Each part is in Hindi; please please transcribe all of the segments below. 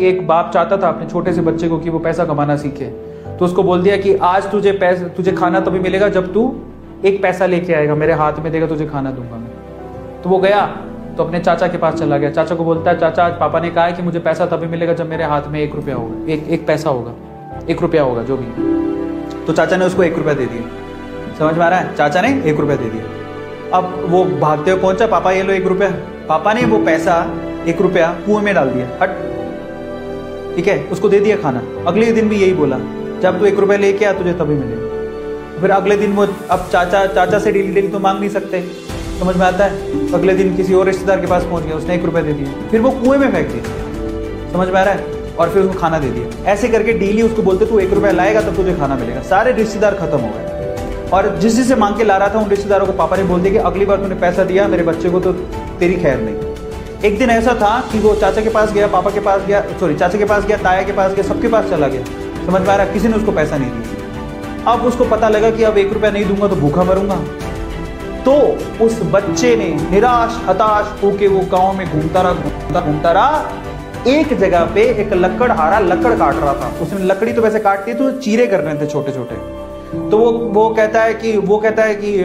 एक बाप चाहता था अपने छोटे से बच्चे को कि वो पैसा कमाना सीखे। तो उसको बोल दिया कि आज तुझे पैसे, तुझे खाना तभी मिलेगा जब तू एक पैसा लेके आएगा, मेरे हाथ में देगा, तुझे खाना दूँगा मैं। तो वो गया तो अपने चाचा के पास चला गया। चाचा को बोलता है, चाचा, आज पापा ने कहा है कि मुझे पैसा तभी मिलेगा जब मेरे हाथ में एक रुपया होगा, एक एक पैसा होगा, एक रुपया होगा, जो भी। तो चाचा ने उसको एक रुपया दे दिया। समझ में आ रहा है? चाचा ने एक रुपया दे दिया। अब वो भागते हुए पहुँचा, पापा, ये लो एक रुपया। पापा ने वो पैसा, एक रुपया कुएँ में डाल दिया। हट। ठीक है? उसको दे दिया खाना। अगले दिन भी यही बोला। जब तू एक रुपया लेके आ, तुझे तभी मिलेगा फिर अगले दिन वो, अब चाचा चाचा से डेली डेली तो मांग नहीं सकते। समझ में आता है? अगले दिन किसी और रिश्तेदार के पास पहुँच गया, उसने एक रुपया दे दिया। फिर वो कुएँ में फेंक दिया। समझ में आ रहा है? और फिर उसको खाना दे दिया। ऐसे करके डेली उसको बोलते, तू एक रुपया लाएगा तब तुझे खाना मिलेगा। सारे रिश्तेदार खत्म हो गए। और जिस जिसे मांग के ला रहा था, उन रिश्तेदारों को पापा ने बोल दिया कि अगली बार तूने पैसा दिया, मेरे बच्चे को तो तेरी खैर नहीं। एक दिन ऐसा था कि वो चाचा के पास गया, पापा के पास गया सॉरी चाचा के पास गया, ताया के पास गया, सबके पास चला गया। समझ आ रहा किसी ने उसको पैसा नहीं दिया। अब उसको पता लगा कि अब एक रुपया नहीं दूँगा तो भूखा मरूँगा। तो उस बच्चे ने निराश, हताश होके वो गाँव में घूमता रहा, घूमता घूमता रहा। एक जगह पे एक लकड़ हारा, लकड़ काट रहा था। उसने लकड़ी तो वैसे काटती तो चीरे कर रहे थे छोटे छोटे तो वो वो कहता है कि, वो कहता है कि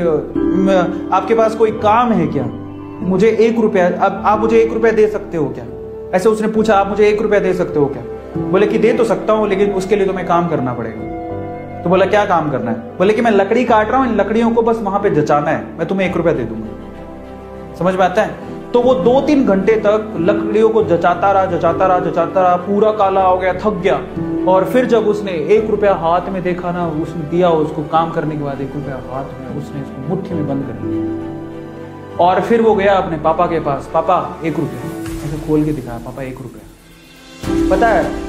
आपके पास कोई काम है क्या? मुझे एक रुपया, अब आप मुझे एक रुपया दे सकते हो क्या? ऐसे उसने पूछा, आप मुझे एक रुपया दे सकते हो क्या? बोले कि दे तो सकता हूँ, लेकिन उसके लिए तुम्हें काम करना पड़ेगा। तो बोला, क्या काम करना है? बोले कि मैं लकड़ी काट रहा हूँ, इन लकड़ियों को बस वहाँ पे जचाना है, मैं तुम्हें एक रुपया दे दूँगा। समझ में आता है? तो वो दो तीन घंटे तक लकड़ियों को जचाता रहा जचाता रहा जचाता रहा, पूरा काला हो गया, थक गया। और फिर जब उसने एक रुपया हाथ में देखा ना, उसने दिया, उसको काम करने के बाद एक रुपया हाथ में, उसने इसको मुट्ठी में बंद कर दिया। और फिर वो गया अपने पापा के पास। पापा, एक रुपया। ऐसे खोल के दिखाया, पापा, एक रुपया। पता है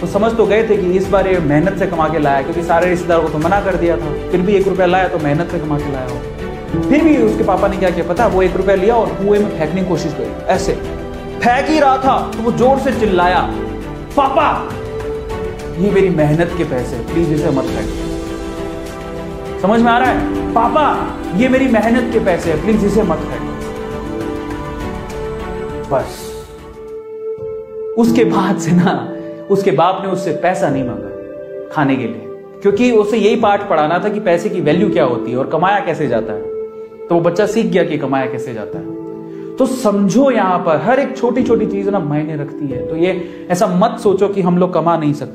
तो समझ तो गए थे कि इस बार ये मेहनत से कमा के लाया क्योंकि सारे रिश्तेदार को तो मना कर दिया था। फिर भी एक रुपया लाया तो मेहनत से कमा के लाया हो। फिर भी उसके पापा ने क्या किया, पता वो एक रुपया लिया और कुएँ में फेंकने की कोशिश करी। ऐसे, फेंक ही रहा था तो वो ज़ोर से चिल्लाया, पापा, ये मेरी मेहनत के पैसे, प्लीज़ इसे मत फेंक। समझ में आ रहा है? पापा, ये मेरी मेहनत के पैसे है प्लीज़ इसे मत फेंक बस। उसके बाद से ना, उसके बाप ने उससे पैसा नहीं मांगा खाने के लिए। क्योंकि उसे यही पाठ पढ़ाना था कि पैसे की वैल्यू क्या होती है और कमाया कैसे जाता है। तो वो बच्चा सीख गया कि कमाया कैसे जाता है। तो समझो यहाँ पर, हर एक छोटी छोटी चीज़ ना मायने रखती है। तो ये ऐसा मत सोचो कि हम लोग कमा नहीं सकते।